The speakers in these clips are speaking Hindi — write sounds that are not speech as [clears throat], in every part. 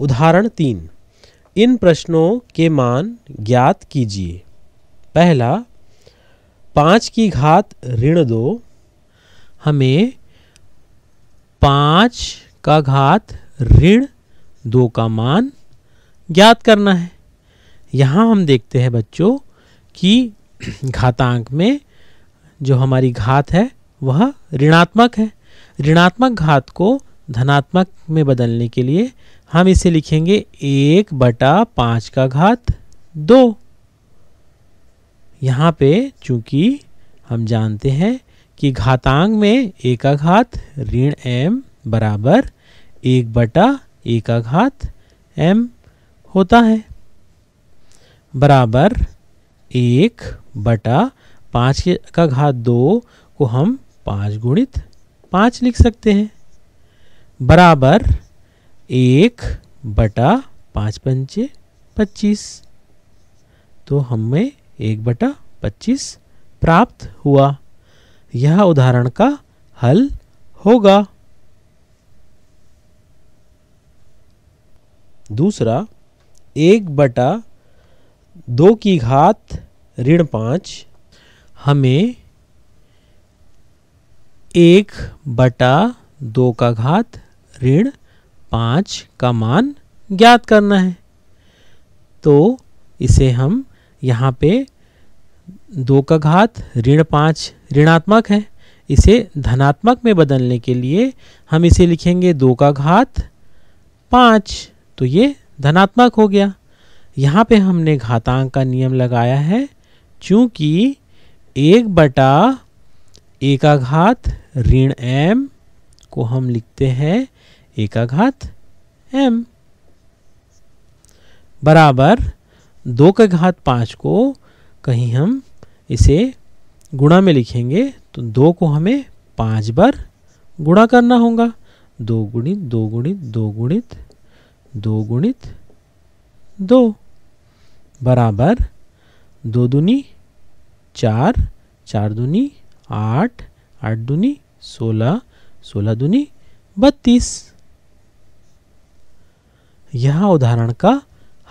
उदाहरण तीन। इन प्रश्नों के मान ज्ञात कीजिए। पहला, पाँच की घात ऋण दो। हमें पाँच का घात ऋण दो का मान ज्ञात करना है। यहाँ हम देखते हैं बच्चों कि [clears throat] घातांक में जो हमारी घात है, वह ऋणात्मक है। ऋणात्मक घात को धनात्मक में बदलने के लिए हम इसे लिखेंगे एक बटा पाँच का घात दो। यहाँ पे चूँकि हम जानते हैं कि घातांक में एक का घात ऋण एम बराबर एक बटा एक का घात एम होता है। बराबर एक बटा पाँच का घात दो को हम पाँच गुणित पाँच लिख सकते हैं। बराबर एक बटा पाँच पंचे पच्चीस। तो हमें एक बटा पच्चीस प्राप्त हुआ। यह उदाहरण का हल होगा। दूसरा, एक बटा दो की घात ऋण पाँच। हमें एक बटा दो का घात ऋण पाँच का मान ज्ञात करना है। तो इसे हम यहाँ पे दो का घात, ऋण पाँच ऋणात्मक है। इसे धनात्मक में बदलने के लिए हम इसे लिखेंगे दो का घात पाँच। तो ये धनात्मक हो गया। यहाँ पे हमने घातांक का नियम लगाया है। चूँकि एक बटा एक घात ऋण एम को हम लिखते हैं एक घात एम बराबर दो का घात पाँच को कहीं हम इसे गुणा में लिखेंगे तो दो को हमें पाँच बार गुणा करना होगा। दो गुणित दो गुणित दो गुणित दो गुणित, दो। बराबर दो दूनी चार चार दूनी आठ आठ दूनी सोलह सोलह दूनी बत्तीस। यह उदाहरण का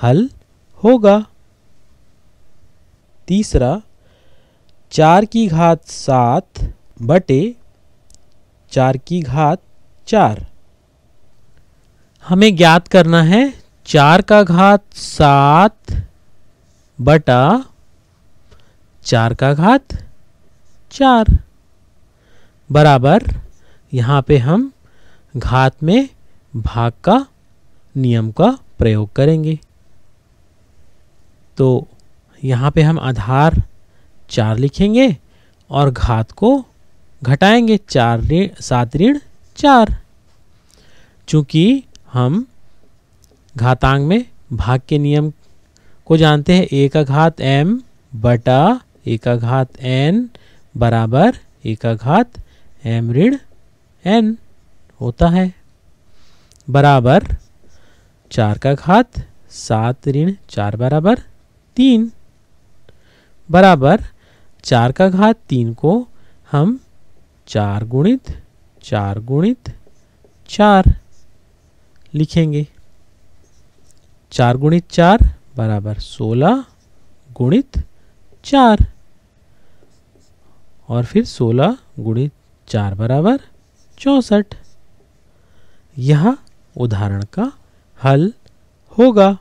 हल होगा। तीसरा, चार की घात सात बटे चार की घात चार। हमें ज्ञात करना है, चार का घात सात बटा चार का घात चार। बराबर, यहाँ पे हम घात में भाग का नियम का प्रयोग करेंगे। तो यहाँ पे हम आधार चार लिखेंगे और घात को घटाएँगे, चार ऋण सात ऋण, चार। चूँकि हम घातांक में भाग के नियम को जानते हैं एक घात एम बटा एक घात एन बराबर एक घात एम ऋण एन होता है। बराबर चार का घात, सात ऋण चार बराबर तीन। बराबर चार का घात तीन को हम चार गुणित चार गुणित चार लिखेंगे। चार गुणित चार बराबर सोलह गुणित चार। और फिर सोलह गुणित चार बराबर चौंसठ। यह उदाहरण का हल होगा।